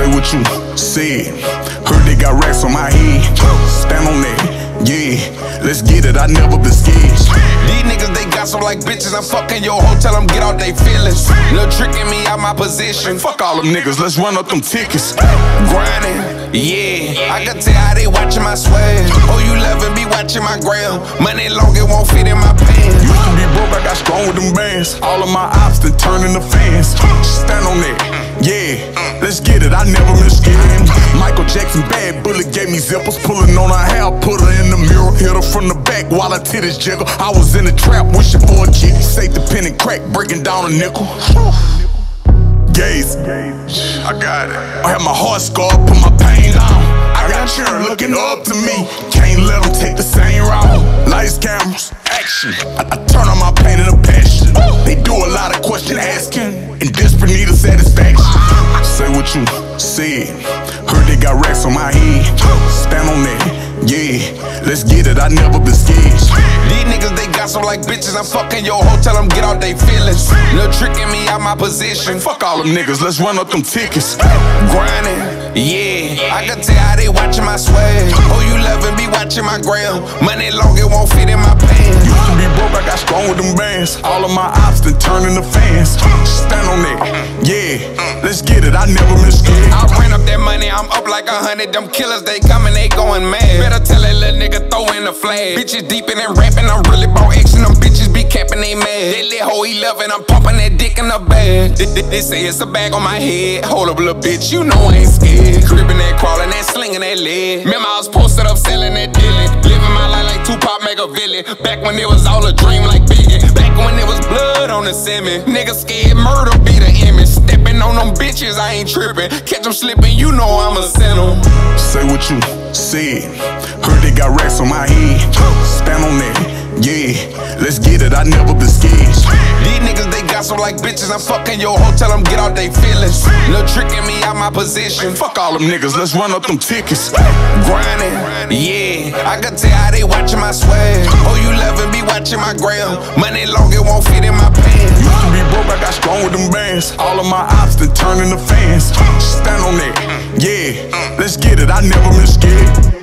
Say what you said. Heard they got racks on my head. Stand on that. Yeah, let's get it. I never been scared. These niggas, they got some like bitches. I'm fucking your hotel, them get out they feelings. No tricking me out my position. Fuck all them niggas, let's run up them tickets. Grinding, yeah. I can tell how they watching my swag. Oh, you loving be watching my gram. Money long, it won't fit in my pants. Used to be broke, I got strong with them bands. All of my ops then turning to fans. Stand on that. Yeah, let's get it. I never been scared. Michael Jackson bad bullet gave me zippers. Pulling on her hair, put her in the mirror, hit her from the back while her titties jiggle. I was in the trap, wishing for a chick. Save the pen and crack, breaking down a nickel. Gaze, I got it. I had my heart scarred, put my pain on. I got children looking up to me. Can't let them take the same route. Lights, cameras, action. I, I turn on my pain a passion. They do a lot of question asking you said. Heard they got racks on my head. Stand on that. Yeah, let's get it. I never been scared. These niggas, they got some like bitches. I'm fucking your hotel, them get out they feelings. No tricking me out my position. Fuck all them niggas, let's run up them tickets. Grinding, yeah. I can tell how they watching my swag. Oh, you loving be watching my gram. Money long, it won't fit in my pants. Used to be broke, I got strong with them bands. All of my ops then turning to fans. Stand on that. Yeah, I never been scared. I ran up that money, I'm up like a hundred. Them killers, they coming, they going mad. Better tell that little nigga throw in the flag. Bitches deep in that rapping, I'm really bought action. Them bitches be capping, they mad. That little hoe he loving, I'm pumping that dick in the bag. They, they, they say it's a bag on my head. Hold up, little bitch, you know I ain't scared. Cribbing that, crawling that, slinging that leg. Remember I was posted up selling that dilly. Living my life like Tupac Makaveli. Back when it was all a dream like Biggie. Back when it was blood on the semi. Niggas scared murder be bitches, I ain't tripping. Catch them slipping, you know I'ma send them. Say what you said. Heard they got racks on my head. Stand on that. Yeah, let's get it. I never been scared. These niggas, they got some like bitches. I'm fucking your hotel, them get out they feelings. No tricking me out my position. Fuck all them niggas, let's run up them tickets. Grinding, yeah. I can tell how they watching my swag. Oh, you loving be watching my gram. Money long, it won't fit in my pants. Used to be broke, I got strong with them bands. All of my ops then turning to fans. Stand on that. Yeah, let's get it. I never been scared.